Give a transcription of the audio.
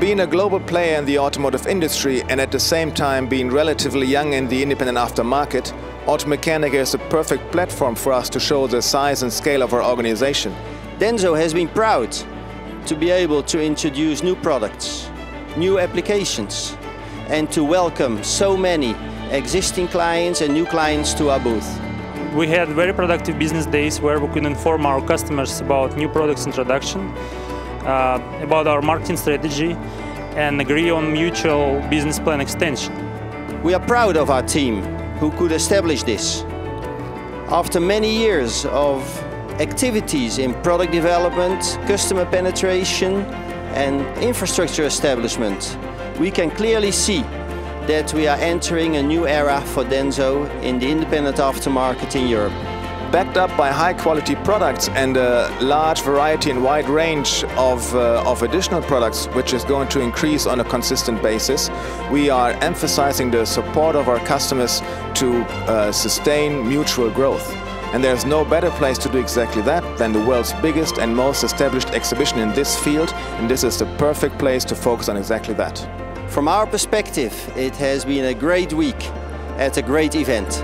Being a global player in the automotive industry and at the same time being relatively young in the independent aftermarket, Automechanika is a perfect platform for us to show the size and scale of our organization. Denso has been proud to be able to introduce new products, new applications, and to welcome so many existing clients and new clients to our booth. We had very productive business days where we could inform our customers about new products introduction, Uh, about our marketing strategy, and agree on mutual business plan extension. We are proud of our team who could establish this. After many years of activities in product development, customer penetration and infrastructure establishment, we can clearly see that we are entering a new era for Denso in the independent aftermarket in Europe. Backed up by high quality products and a large variety and wide range of, uh, of additional products, which is going to increase on a consistent basis, we are emphasizing the support of our customers to uh, sustain mutual growth. And there's no better place to do exactly that than the world's biggest and most established exhibition in this field, and this is the perfect place to focus on exactly that. From our perspective, it has been a great week at a great event.